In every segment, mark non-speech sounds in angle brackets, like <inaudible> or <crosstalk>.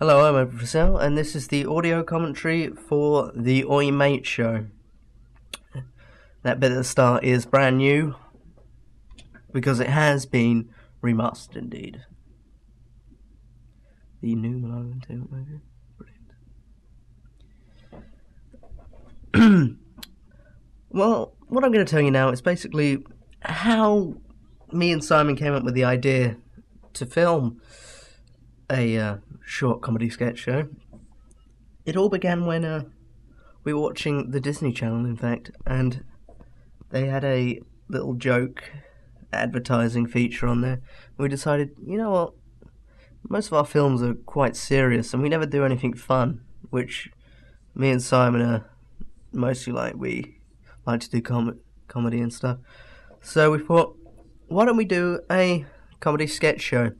Hello, I'm Edward Frizzelle, and this is the audio commentary for the Oi Mate show. That bit at the start is brand new because it has been remastered indeed. The new Malone Taylor movie. Brilliant. <clears throat> well, what I'm going to tell you now is basically how me and Simon came up with the idea to film a uh, short comedy sketch show. It all began when uh, we were watching the Disney Channel, in fact, and they had a little joke advertising feature on there. We decided, you know what, most of our films are quite serious, and we never do anything fun, which me and Simon are mostly like. We like to do com- comedy and stuff. So we thought, why don't we do a comedy sketch show?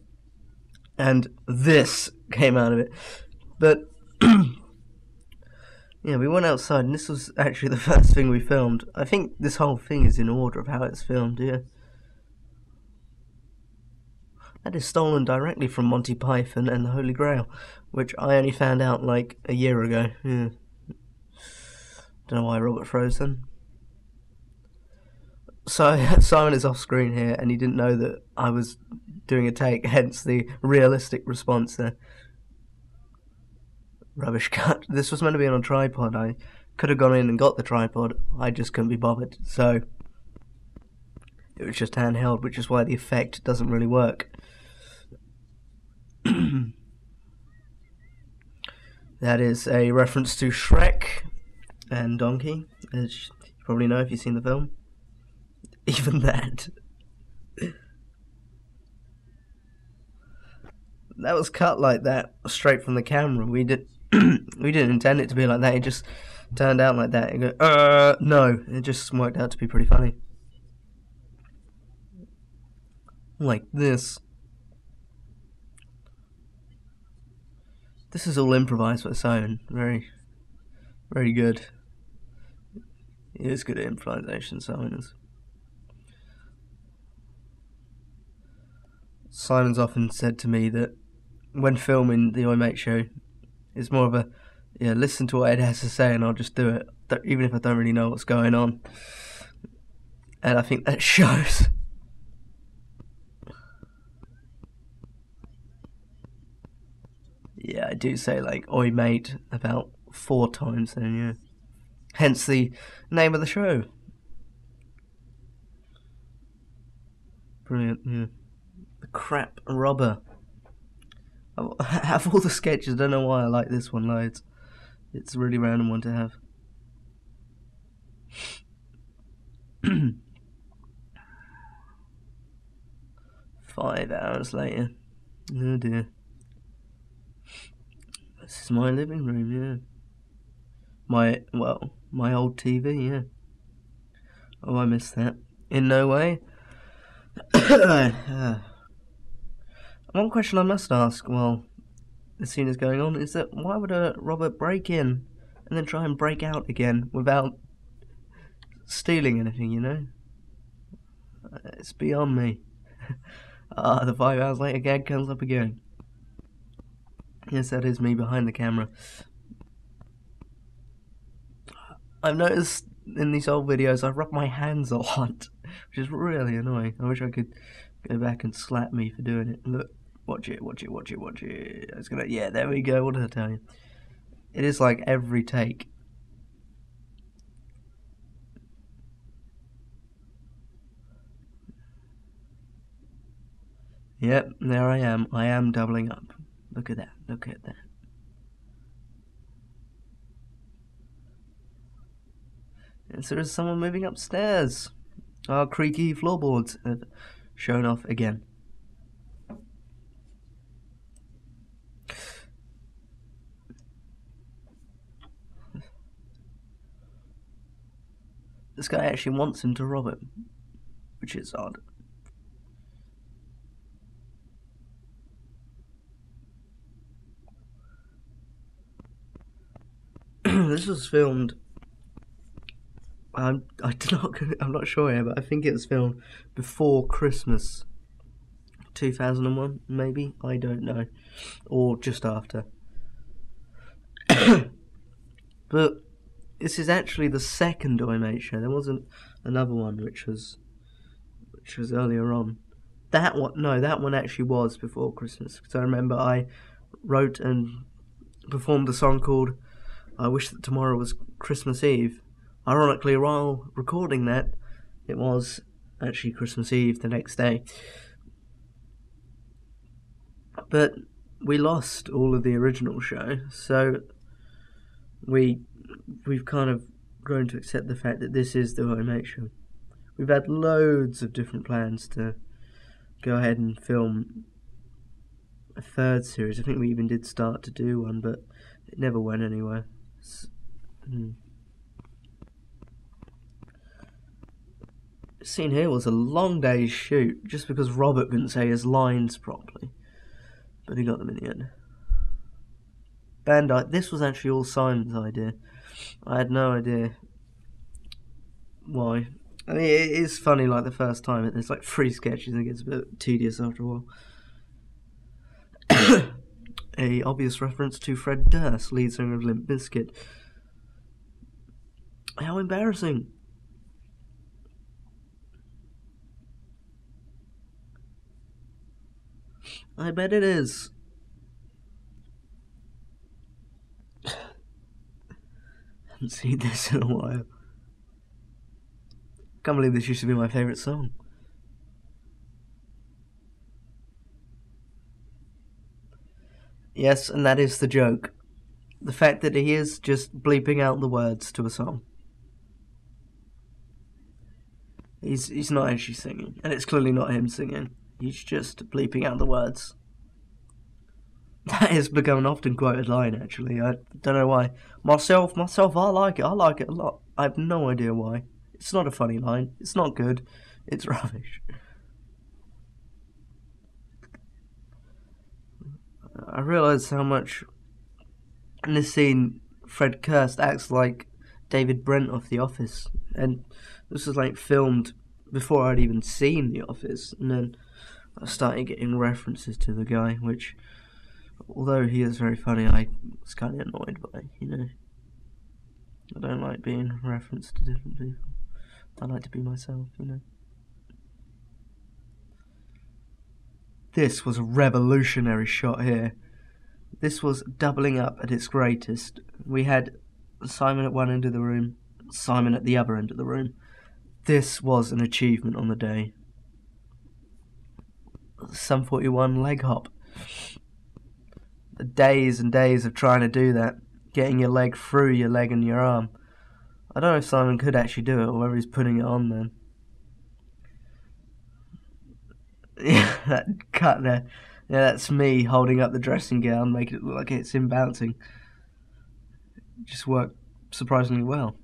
And this came out of it. But <clears throat> yeah, we went outside, and this was actually the <laughs> first thing we filmed. I think this whole thing is in order of how it's filmed. Yeah, that is stolen directly from Monty Python and the Holy Grail, which I only found out like a year ago. Yeah. Don't know why Robert froze. So <laughs> Simon is off screen here, and he didn't know that I was doing a take, hence the realistic response there. Rubbish cut. <laughs> This was meant to be on a tripod. I could have gone in and got the tripod. I just couldn't be bothered. So it was just handheld, which is why the effect doesn't really work. <clears throat> that is a reference to Shrek and Donkey, as you probably know if you've seen the film. <laughs> Even that. <laughs> that was cut like that straight from the camera. We did <clears throat> we didn't intend it to be like that. It just turned out like that. go, uh, no, it just worked out to be pretty funny. Like this. This is all improvised by Simon. Very, very good. He is good at improvisation, Simon is. Simon's often said to me that when filming the Oi Mate show, it's more of a yeah, listen to what Ed has to say and I'll just do it, even if I don't really know what's going on. And I think that <laughs> shows. yeah, I do say like "oi mate" about four times. Then yeah, hence the name of the show. Brilliant. Yeah, the crap robber. <laughs> Have all the sketches, I don't know why I like this one loads. It's a really random one to have. <clears throat> Five hours later. Oh dear. This is my living room, yeah. My, well, my old TV, yeah. Oh, I missed that. In no way. <coughs> Ah. One question I must ask while the scene is going on is that why would a robber break in and then try and break out again without stealing anything, you know? It's beyond me. <laughs> Ah, the five hours later gag comes up again. Yes, that is me behind the camera. I've noticed in these old videos I rub my hands a lot, <laughs> which is really annoying. I wish I could go back and slap me for doing it. Look, Watch it, watch it, watch it, watch it. It's gonna, yeah, there we go. What did I tell you? It is like every take. Yep, there I am. I am doubling up. Look at that. Look at that. And so there's someone moving upstairs. Our creaky floorboards have shown off again. This guy actually wants him to rob him, which is odd. <clears throat> this was filmed. I'm I do not I'm not sure here, but I think it was filmed before Christmas, two thousand and one, maybe I don't know, or just after. <clears throat> but this is actually the second OMH show. There wasn't another one which was which was earlier on. That one, no, that one actually was before Christmas. Because I remember I wrote and performed a song called "I Wish That Tomorrow Was Christmas Eve." Ironically, while recording that, it was actually Christmas Eve the next day. But we lost all of the original show, so we we've kind of grown to accept the fact that this is the OMH show. We've had loads of different plans to go ahead and film a third series. I think we even did start to do one, but it never went anywhere. Hmm. scene here was a long day's shoot just because Robert couldn't say his lines properly. But he got them in the end. Bandai, this was actually all Simon's idea. I had no idea why. I mean, it is funny like the first time. There's like three sketches and it gets a bit tedious after a while. <coughs> a obvious reference to Fred Durst, lead singer of Limp Bizkit. How embarrassing. I bet it is. Haven't seen this in a while. Can't believe this used to be my favourite song. Yes, and that is the joke. The fact that he is just bleeping out the words to a song. He's he's not actually singing, and it's clearly not him singing. He's just bleeping out the words. That has become an often quoted line, actually. I don't know why. Myself, myself, I like it. I like it a lot. I have no idea why. It's not a funny line. It's not good. It's <laughs> rubbish. I realise how much in this scene Fred Durst acts like David Brent of The Office, and this was like filmed before I'd even seen The Office, and then I started getting references to the guy, which, although he is very funny, I was kind of annoyed by, you know. I don't like being referenced to different people. I like to be myself, you know. This was a revolutionary shot here. This was doubling up at its greatest. We had Simon at one end of the room, Simon at the other end of the room. This was an achievement on the day. Sum 41 leg hop. Days and days of trying to do that, getting your leg through your leg and your arm. I don't know if Simon could actually do it or whether he's putting it on then. <laughs> Yeah, that cut there. Yeah, that's me holding up the dressing gown, making it look like it's imbalancing. It just worked surprisingly well.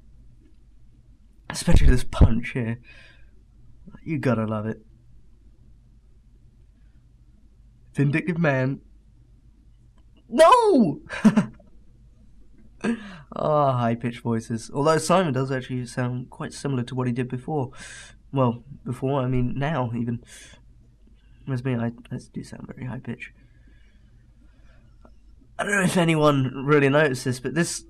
Especially this punch here. You gotta love it. Vindictive man. No! <laughs> Ah, oh, high pitched voices. Although Simon does actually sound quite similar to what he did before. Well, before, I mean now, even. As me, I, I do sound very high pitched. I don't know if anyone really noticed this, but this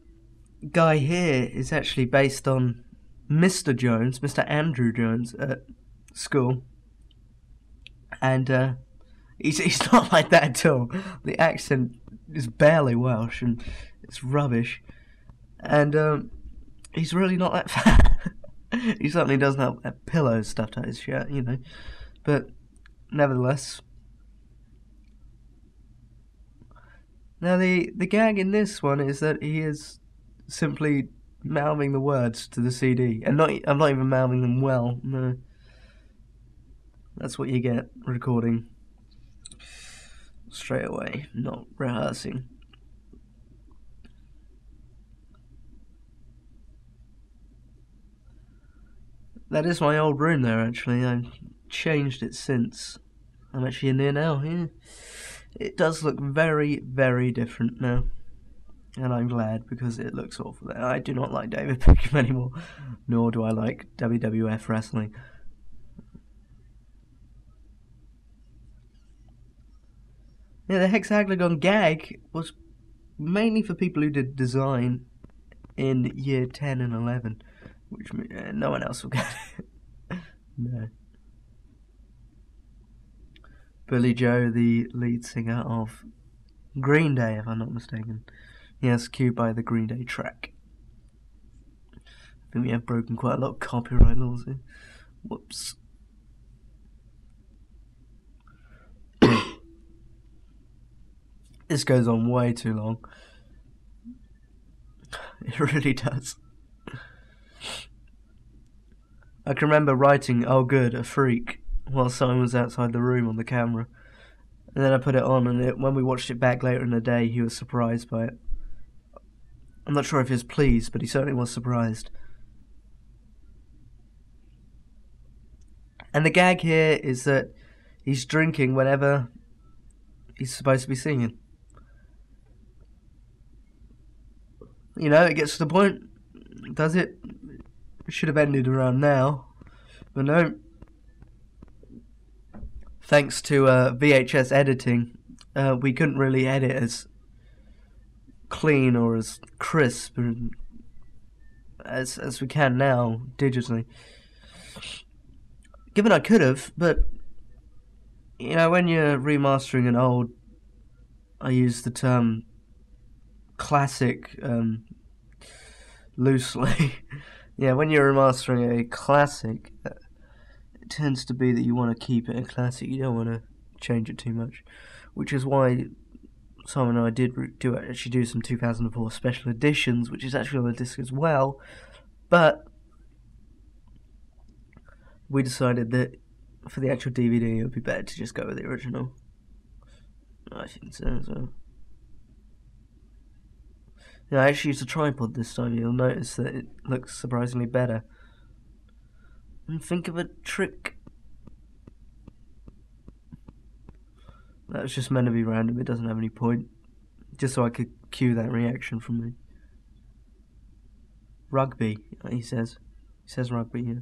guy here is actually based on Mr. Jones, Mr. Andrew Jones at school. And uh, he's, <laughs> he's not like that at all. The accent is barely Welsh and it's rubbish. And um, he's really not that <laughs> fat. he certainly doesn't have, have pillows stuffed out his shirt, you know. But nevertheless. Now the the gag in this one is that he is simply mouthing the words to the CD, and not I'm not even mouthing them well. No, that's what you get recording straight away, not rehearsing. That is my old room there, actually. I've changed it since. I'm actually in there now, yeah. It does look very, very different now and I'm glad because it looks awful. I do not like David Beckham <laughs> anymore, nor do I like WWF wrestling. Yeah, the hexagon gag was mainly for people who did design in year 10 and 11, which uh, no one else will get <laughs> it. no. Billie Joe, the lead singer of Green Day, if I'm not mistaken. Yes, cued by the Green Day track. I think we have broken quite a lot of copyright laws here. Whoops. This goes on way too long. <laughs> It really does. I can remember writing, oh good, a freak, while Simon was outside the room on the camera. And then I put it on, and it, when we watched it back later in the day, he was surprised by it. I'm not sure if he was pleased, but he certainly was surprised. And the gag here is that he's drinking whenever he's supposed to be singing. You know, it gets to the point, does it? it should have ended around now, but no. Thanks to uh, VHS editing, uh, we couldn't really edit as clean or as crisp as as we can now digitally. Given I could have, but you know, when you're remastering an old, I use the term classic um, loosely. <laughs> yeah, when you're remastering a classic, uh, it tends to be that you want to keep it a classic. You don't want to change it too much, which is why Simon and I did do actually do some 2004 special editions, which is actually on the disc as well. But we decided that for the actual DVD, it would be better to just go with the original. I think so. so. Yeah, I actually used a tripod this time. You'll notice that it looks surprisingly better. And think of a trick. That was just meant to be random. It doesn't have any point. Just so I could cue that reaction from me. Rugby, he says. He says rugby, yeah.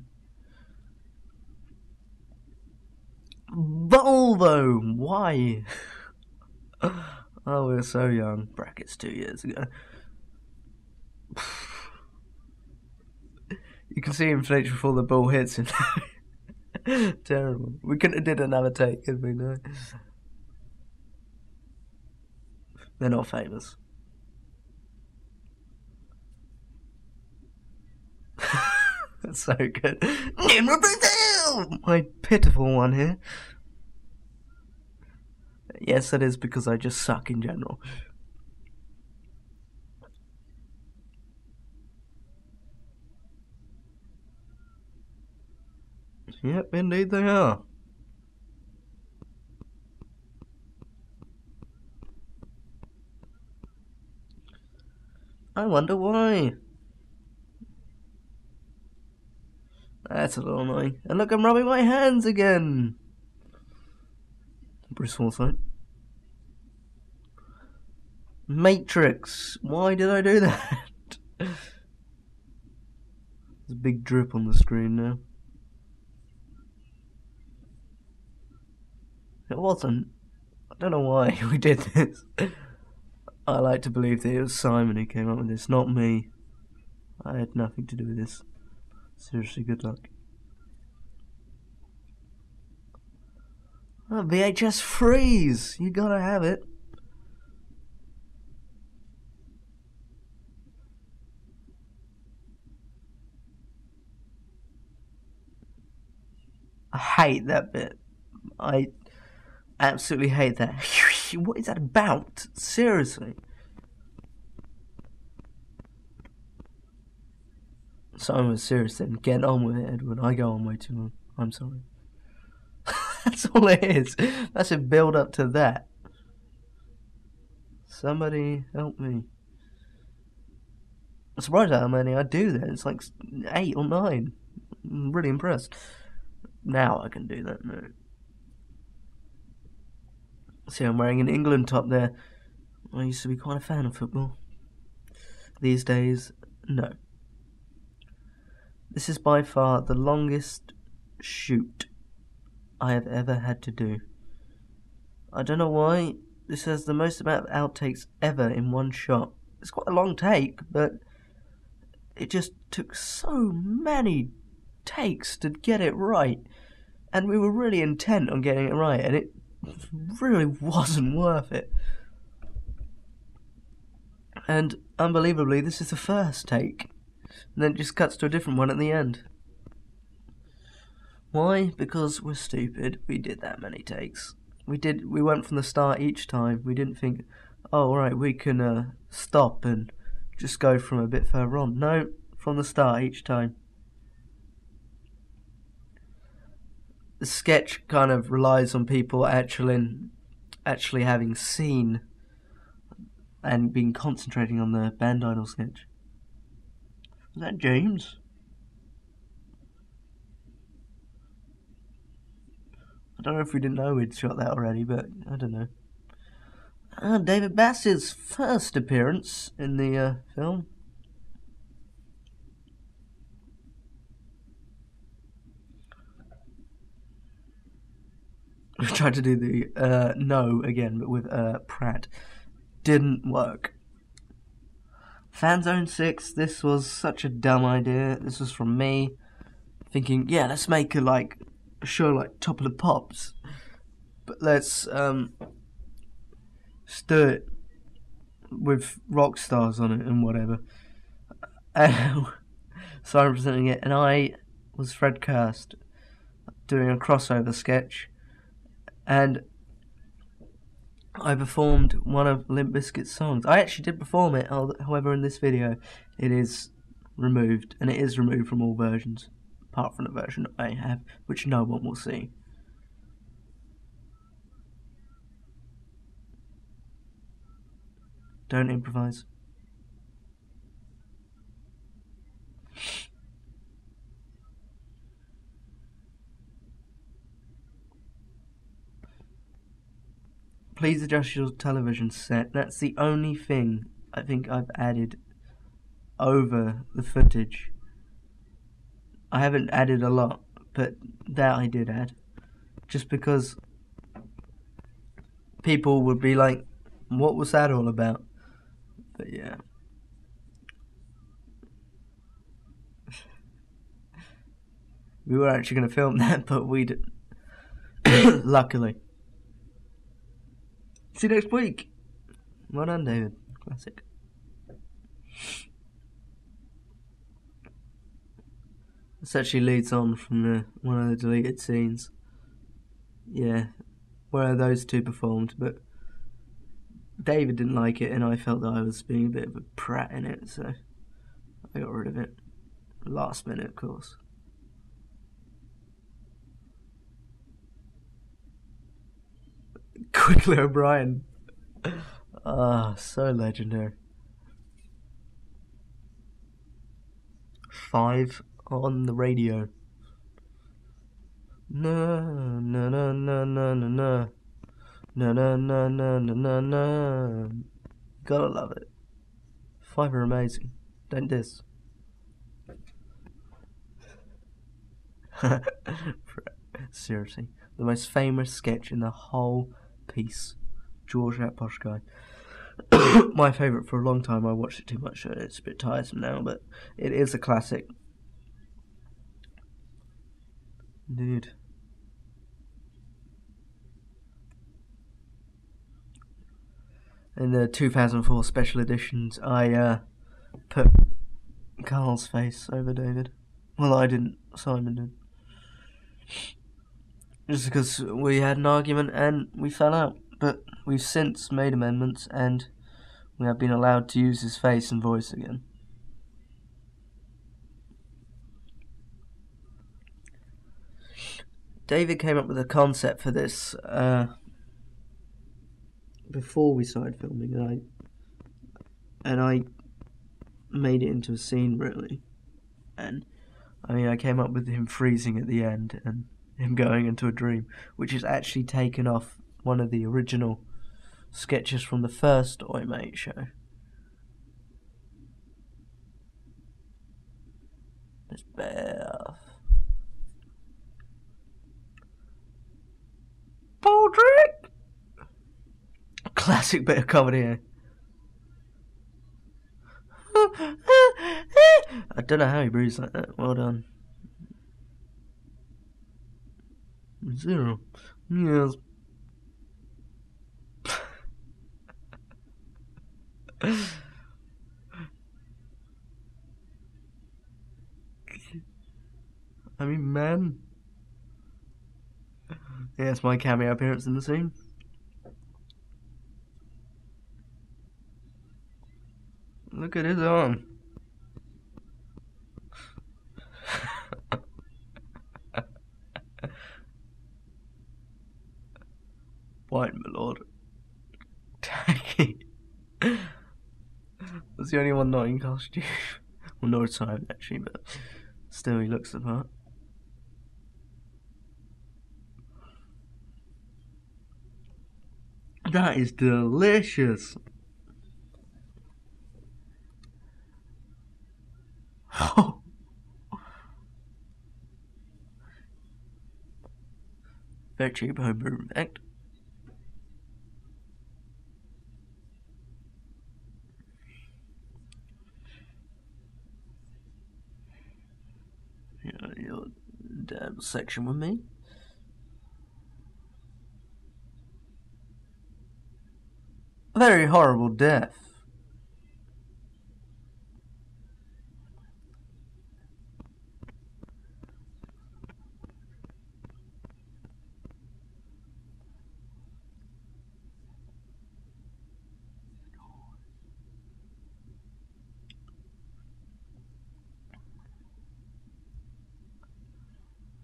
Volvo! Why? <laughs> oh, we were so young. Brackets two years ago. <sighs> you can see him flinch before the ball hits him. <laughs> Terrible. We couldn't have did another take, could we? No. They're not famous. <laughs> That's so good. My pitiful one here. Yes, that is because I just suck in general. Yep, indeed they are. I wonder why. That's a little annoying. And look, I'm rubbing my hands again. Bruce Forsyth. Matrix. Why did I do <laughs> that? There's a big drip on the screen now. It wasn't. I don't know why <laughs> we did this. I like to believe that it was Simon who came up with this, not me. I had nothing to do with this. Seriously, good luck. Oh, VHS freeze! You gotta have it. I hate that bit. I absolutely hate that. <laughs> what is that about? Seriously. So I'm serious then. Get on with it, Edward. I go on way too long. I'm sorry. <laughs> That's all it is. That's a build up to that. Somebody help me. I'm surprised how many I do then. It's like eight or nine. I'm really impressed. Now I can do that. No. See, I'm wearing an England top there. I used to be quite a fan of football. These days, no. This is by far the longest shoot I have ever had to do. I don't know why this has the most amount of outtakes ever in one shot. It's quite a long take, but it just took so many takes to get it right. And we were really intent on getting it right, and it really <laughs> wasn't worth it. And unbelievably, this is the first take. And then it just cuts to a different one at the end. Why? Because we're stupid. We did that many takes. We did. We went from the start each time. We didn't think, oh, right, we can uh, stop and just go from a bit further on. No, from the start each time. The sketch kind of relies on people actually, actually having seen and been concentrating on the band idol sketch. Was that James? I don't know if we didn't know we'd shot that already, but I don't know. Uh, David Bass's first appearance in the uh, film. <laughs> We tried to do the uh, no again, but with uh, Pratt. Didn't work. Fanzone 6, this was such a dumb idea. This was from me thinking, yeah, let's make a like a show like Top of the Pops. But let's um let's do it with rock stars on it and whatever. <laughs> so I'm presenting it and I was Fred Durst doing a crossover sketch and I performed one of Limp Bizkit's songs. I actually did perform it, however, in this video, it is removed, and it is removed from all versions, apart from the version I have, which no one will see. Don't improvise. Please adjust your television set. That's the only thing I think I've added over the footage. I haven't added a lot, but that I did add. Just because people would be like, what was that all about? But yeah. <laughs> we were actually going to film <laughs> that, but we didn't. <coughs> Luckily. See you next week. Well done, David. Classic. This actually leads on from the, one of the deleted scenes. Yeah, where those two performed, but David didn't like it, and I felt that I was being a bit of a prat in it, so I got rid of it. Last minute, of course. <laughs> Quickly O'Brien. Ah, so legendary. Five on the radio. No, no, no, no, no, no, no. No, no, no, no, no, no, no. Gotta love it. Five are amazing. Don't diss. <laughs> Seriously. The most famous sketch in the whole piece. George guy. <coughs> My favourite for a long time. I watched it too much, so it's a bit tiresome now, but it is a classic. Dude. In the 2004 special editions, I uh, put Carl's face over David. Well, I didn't. Simon did just because we had an argument and we fell out. But we've since made amendments and we have been allowed to use his face and voice again. David came up with a concept for this uh, before we started filming, and I and I made it into a scene really. And I mean, I came up with him freezing at the end, and him going into a dream, which is actually taken off one of the original sketches from the first Oi Mate show. It's Beth. Patrick! classic bit of comedy here. Eh? <laughs> I don't know how he breathes like that. Well done. Zero. Yes. I mean, man. Yeah, my cameo appearance in the scene. Look at his arm. White, my lord. Tacky. That's in costume. <laughs> well, no time actually, but still, he looks the part. That is delicious. Oh. Very cheap homebrew, in fact. Your, your dad section with me. Very horrible death.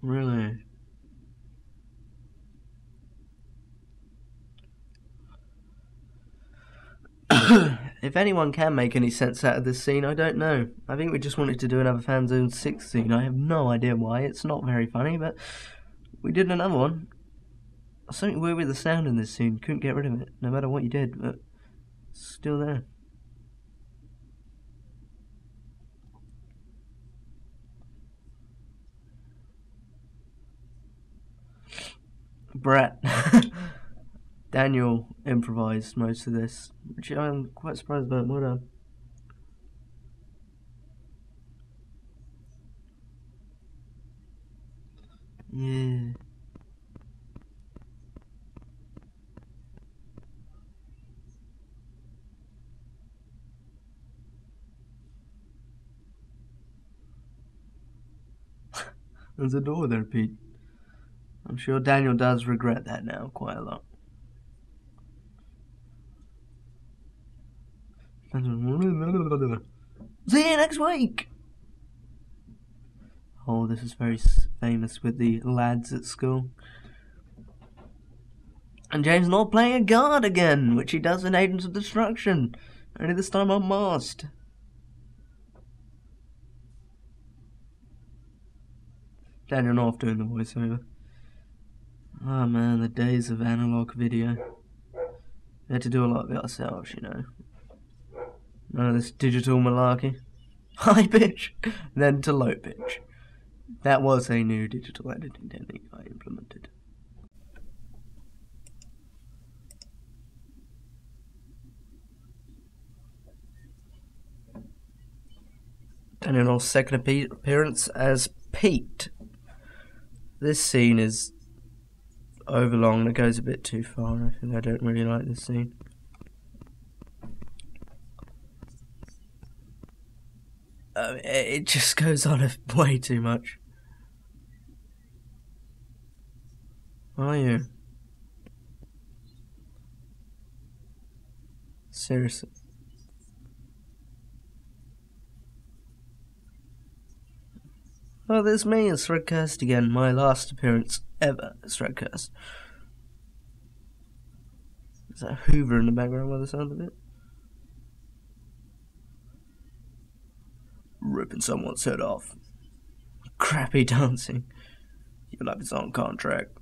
Really? <coughs> if anyone can make any sense out of this scene, I don't know. I think we just wanted to do another Fanzone 6 scene. I have no idea why. It's not very funny, but we did another one. Something weird with the sound in this scene. Couldn't get rid of it, no matter what you did, but still there. Brett. <laughs> Daniel improvised most of this, which I'm quite surprised about. Well done. Yeah. <laughs> There's a door there, Pete. I'm sure Daniel does regret that now quite a lot. <laughs> See you next week! Oh, this is very famous with the lads at school. And James not playing a guard again, which he does in Agents of Destruction, only this time unmasked. Daniel North doing the voiceover. Oh man, the days of analog video. We had to do a lot of it ourselves, you know. None of this digital malarkey. <laughs> High pitch, then to low pitch. That was a new digital editing technique I implemented. Daniel's second appearance as Pete. This scene is overlong and it goes a bit too far. I think I don't really like this scene. Um, it just goes on <laughs> way too much. Are you? Seriously. Oh, there's me as Fred Durst again, my last appearance ever as Fred Durst. Is that Hoover in the background by the sound of it? ripping someone's head off. Crappy dancing. Your life is on contract.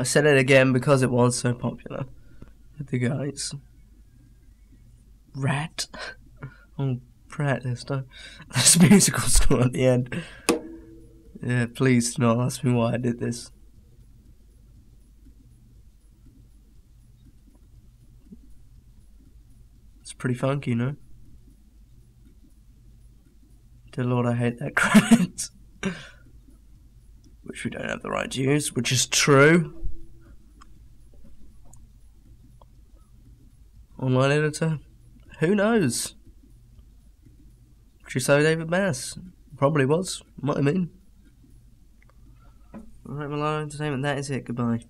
I said it again because it was so popular with the guys. Rat. <laughs> Oh, Pratt this. <laughs> This musical score at the end. Yeah, please do not ask me why I did this. It's pretty funky, no? Dear Lord, I hate that <laughs> credit. which we don't have the right to use, which is true. Online editor? Who knows? You say David Bass? Probably was. Might have been. Alright, Milano Entertainment, that is it. Goodbye.